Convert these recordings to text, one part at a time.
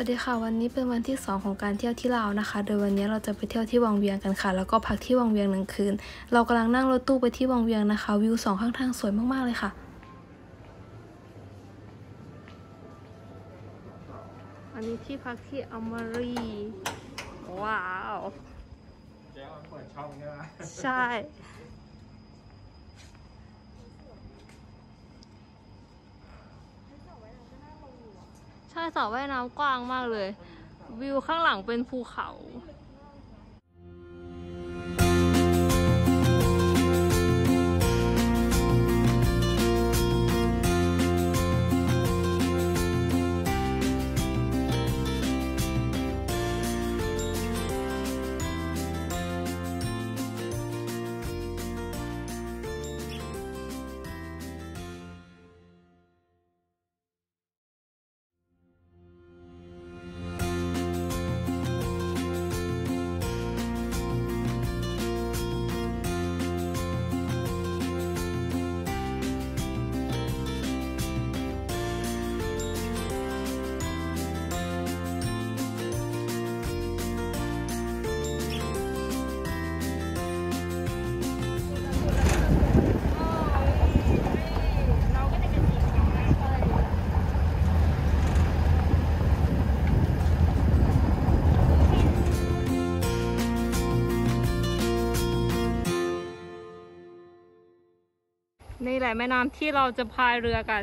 วัสดีค่ะ วันนี้เป็นวันที่ 2 ของการเที่ยวที่ลาวนะคะ โดยวันนี้เราจะไปเที่ยวที่วังเวียงกันค่ะ แล้วก็พักที่วังเวียงหนึ่งคืน เรากำลังนั่งรถตู้ไปที่วังเวียงนะคะ วิวสองข้างทางสวยมากๆเลยค่ะ อันนี้ที่พักที่อมรีว้าวแจ้งว่าเปิดช่องใช่ไหมใช่ ใช่สระว่ายน้ำกว้างมากเลย วิวข้างหลังเป็นภูเขา นี่แหละแม่น้ำที่เราจะพายเรือกัน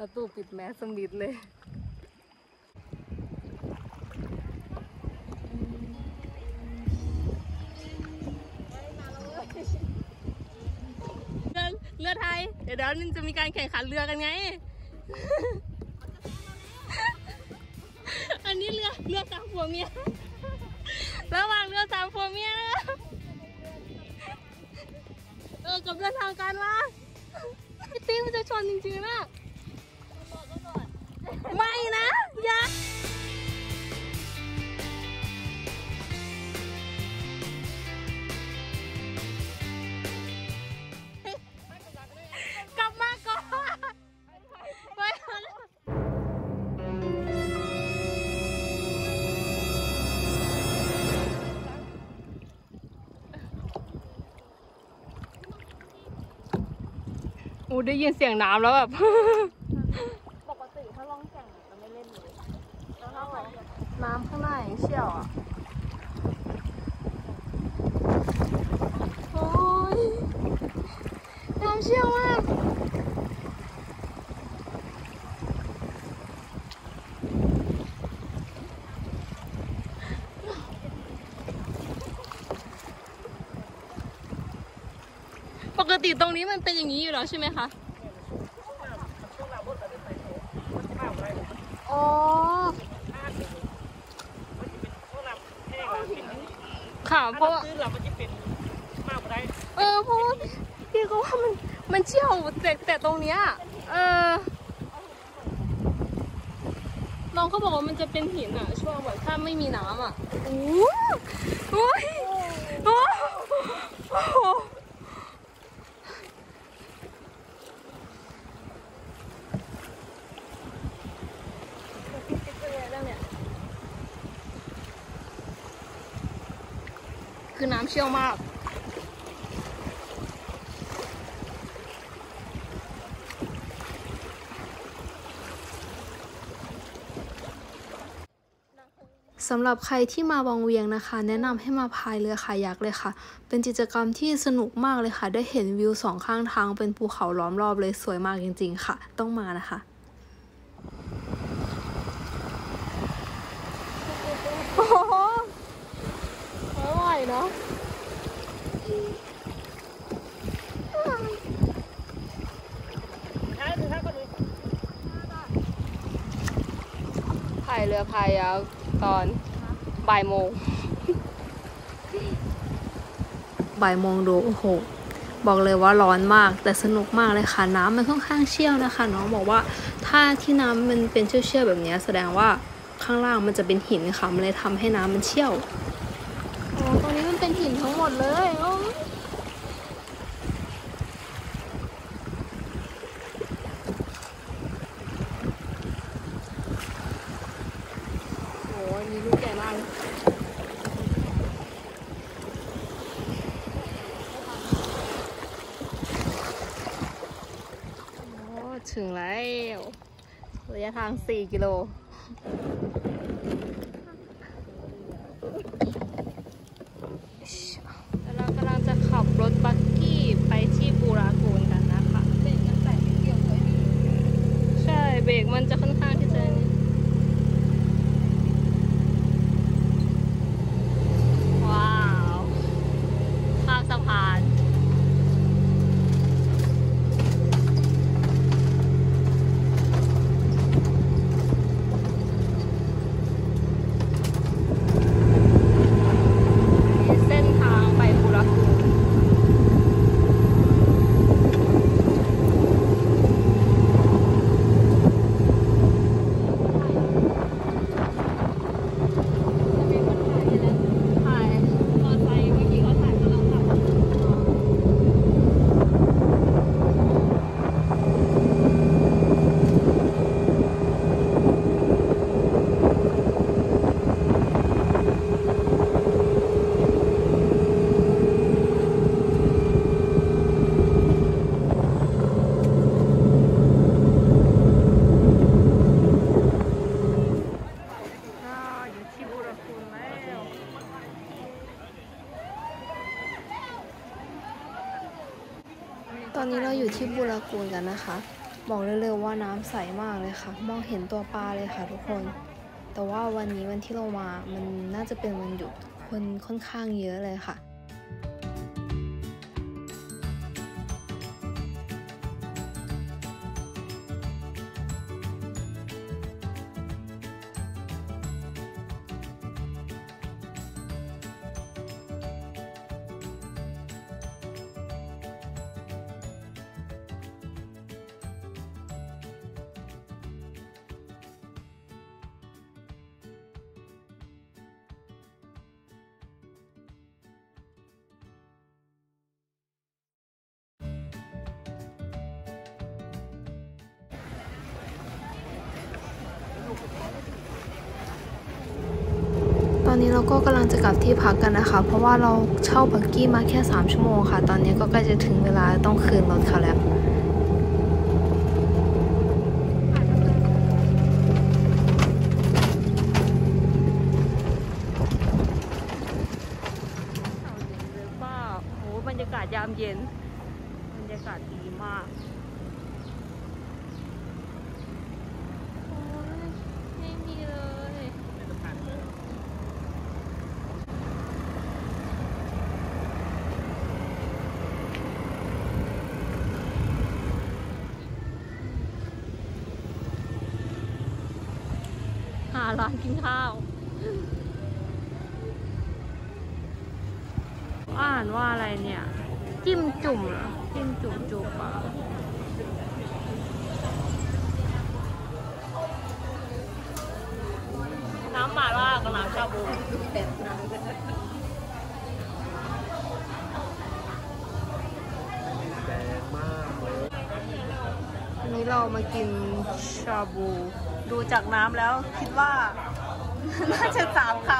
แล้วตู้ปิดแมสสมิดเลยเรือเรือไทย เดี๋ยวเดี๋ยวจะมีการแข่งขันเรือกันไง อันนี้เรือเรือสามผัวเมียระหว่างเรือสามผัวเมียนะเออกับเรือทางการว่าไอ้ตีมันจะชนจริงๆนะ ไม่นะอย่าลับมาก่อไปก่อนอูได้ยินเสียงน้ำแล้วแบบ ปกติถ้าล่องแก่งจะไม่เล่นเลยแล้วถ้า น้ำข้างหน้าอย่างเชี่ยวอะโอ้ยน้ำเชี่ยวมาก ปกติตรงนี้มันเป็นอย่างนี้อยู่แล้วใช่ไหมคะ อ๋อ ค่ะ เพราะว่าซื้อเรามันจะเป็นมากกว่าได้เออเพราะว่าพี่ก็ว่ามันมันเชี่ยวแต่แต่ตรงเนี้ยเออน้องเขาบอกว่ามันจะเป็นหินอะ ช่วงแบบถ้าไม่มีน้ำอะโอ้โหโอ้ยโอ้โห คือน้ำเชี่ยวมากสำหรับใครที่มาวังเวียงนะคะ แนะนำให้มาพายเรือคายักเลยค่ะ เป็นกิจกรรมที่สนุกมากเลยค่ะ ได้เห็นวิวสองข้างทางเป็นภูเขาล้อมรอบเลยสวยมากจริง ๆ ค่ะ ต้องมานะคะ โอ้โหไม่ไหว เนาะใช่คือถ้าคนนี้พายเรือพายยักตอนบ่ายโมง บ่ายโมงดู โอ้โห บอกเลยว่าร้อนมาก แต่สนุกมากเลยค่ะ น้ำมันค่อนข้างเชี่ยวนะคะน้องบอกว่าถ้าที่น้ำมันเป็นเชี่ยวๆแบบนี้แสดงว่าข้างล่างมันจะเป็นหินค่ะ มันเลยทำให้น้ำมันเชี่ยว ดเลยอ๋อโหอันนี้ลูกใหญ่มากเลยโอ้ถึงแล้วระยะทาง 4 กิโล แล้วเรากำลังจะขับรถบักกี้ไปที่บูรากูนกันนะคะ เบรกกันแตะนิดเดียวเลยดี ใช่เบรกมันจะค่อนข้างที่จะนี่ว้าวข้ามสะพาน มีเส้นทางไปบุรักูน ถ่ายตอนไปเมื่อกี้เขาถ่ายกำลังขับอ่าอยู่ที่บุรักูนแล้ว ตอนนี้เราอยู่ที่บูรากูนกันนะคะ บอกเลยเลยว่าน้ำใสมากเลยค่ะ มองเห็นตัวปลาเลยค่ะทุกคน แต่ว่าวันนี้วันที่เรามา มันน่าจะเป็นวันหยุดคนค่อนข้างเยอะเลยค่ะ อนนี้เราก็กำลังจะกลับที่พักกันนะคะ เพราะว่าเราเช่าบักกี้มาแค่ 3 ชั่วโมงค่ะ ตอนนี้ก็ใกล้จะถึงเวลาต้องคืนรถเขาแล้ว หรือว่าโหบรรยากาศยามเย็น บรรยากาศดีมาก โอ้ยไม่มีเลย หา ร้านกินข้าว อ่าานว่าอะไรเนี่ย จิ้มจุ่มเหรอจิ้มจุ่มจูปลาน้ำหมาล่ากับน้ำชาบูแดงมากเลยอันนี้เรามากินชาบู ดูจากน้ำแล้วคิดว่า น่าจะสามค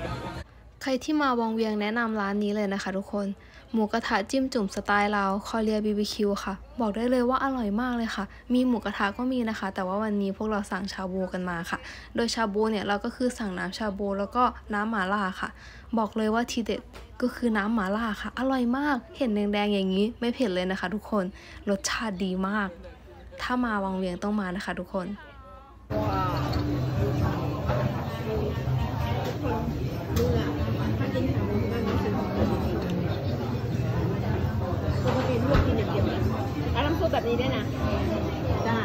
ำ ใครที่มาวังเวียงแนะนำร้านนี้เลยนะคะทุกคน หมูกระทะจิ้มจุ่มสไตล์ลาวคอเรียบีบีคิวค่ะ บอกได้เลยว่าอร่อยมากเลยค่ะ มีหมูกระทะก็มีนะคะ แต่ว่าวันนี้พวกเราสั่งชาบูกันมาค่ะ โดยชาบูเนี่ยเราก็คือสั่งน้ำชาบูแล้วก็น้ำหมาล่าค่ะ บอกเลยว่าทีเด็ดก็คือน้ำหมาล่าค่ะ อร่อยมาก เห็นแดงๆอย่างนี้ ไม่เผ็ดเลยนะคะ ทุกคน รสชาติดีมาก ถ้ามาวังเวียงต้องมานะคะ ทุกคน แล้วน้ำซุปแบบนี้ได้นะ ได้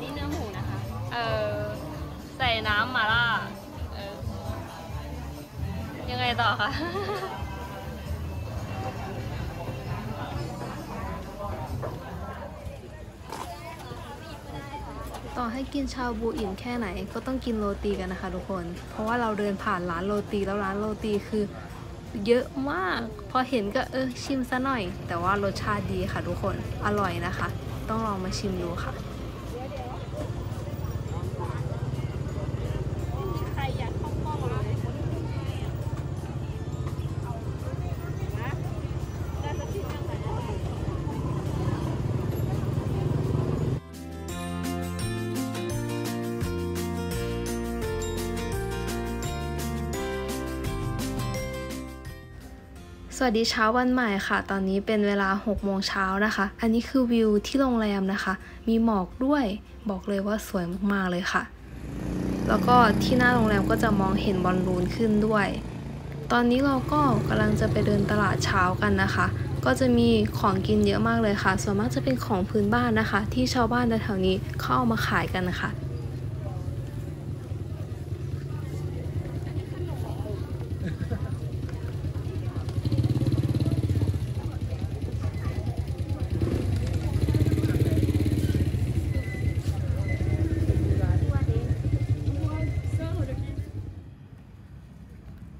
นี่เนื้อหมูนะคะ เออใส่น้ำมาล่า เออยังไงต่อคะ ให้กินชาบูอิ่มแค่ไหน ก็ต้องกินโรตีกันนะคะทุกคน เพราะว่าเราเดินผ่านร้านโรตีแล้วร้านโรตีคือเยอะมาก พอเห็นก็เออชิมซะหน่อย แต่ว่ารสชาติดีค่ะทุกคน อร่อยนะคะ ต้องลองมาชิมดูค่ะ สวัสดีเช้าวันใหม่ค่ะ ตอนนี้เป็นเวลา6โมงเช้านะคะ อันนี้คือวิวที่โรงแรมนะคะ มีหมอกด้วย บอกเลยว่าสวยมากๆเลยค่ะ แล้วก็ที่หน้าโรงแรมก็จะมองเห็นบอลลูนขึ้นด้วย ตอนนี้เราก็กำลังจะไปเดินตลาดเช้ากันนะคะ ก็จะมีของกินเยอะมากเลยค่ะ ส่วนมากจะเป็นของพื้นบ้านนะคะ ที่ชาวบ้านแถวนี้เข้าเอามาขายกันนะคะ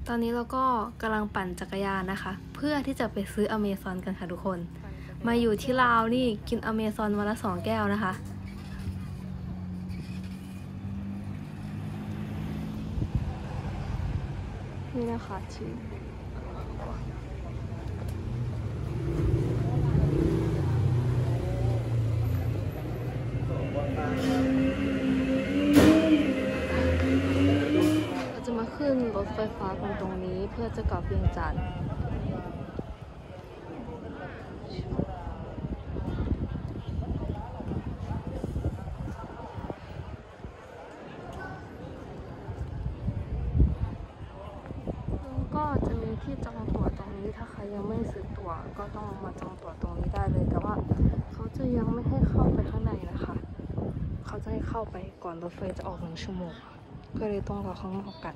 ต อนนี้เราก็กำลังปั่นจักรยานนะคะ เพื่อที่จะไปซื้ออเมซอนกันค่ะทุกคน มาอยู่ที่ลาวนี่กินอเมซอนวันละสองแก้วนะคะ นี่นะคะชื่อ เพื่อจะกลับเวียงจันทร์แล้วก็จะมีที่จองตั๋วตรงนี้ถ้าใครยังไม่ซื้อตั๋วก็ต้องมาจองตั๋วตรงนี้ได้เลย แต่ว่าเขาจะยังไม่ให้เข้าไปข้างในนะคะ เขาจะให้เข้าไปก่อนรถไฟจะออกหนึ่งชั่วโมงก็เลยต้องรอข้างนอกกัน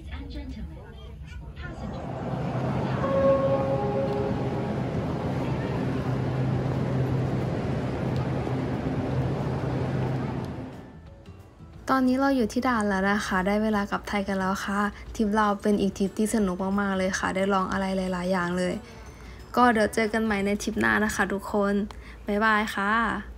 Ladies and gentlemen, passengers. ตอนนี้เราอยู่ที่ด่านแล้วนะคะ ได้เวลากลับไทยกันแล้วค่ะทริปเราเป็นอีกทริปที่สนุกมากๆเลยค่ะ ได้ลองอะไรหลาย ๆ อย่างเลย ก็เดี๋ยวเจอกันใหม่ในทริปหน้านะคะ ทุกคน บ๊ายบายค่ะ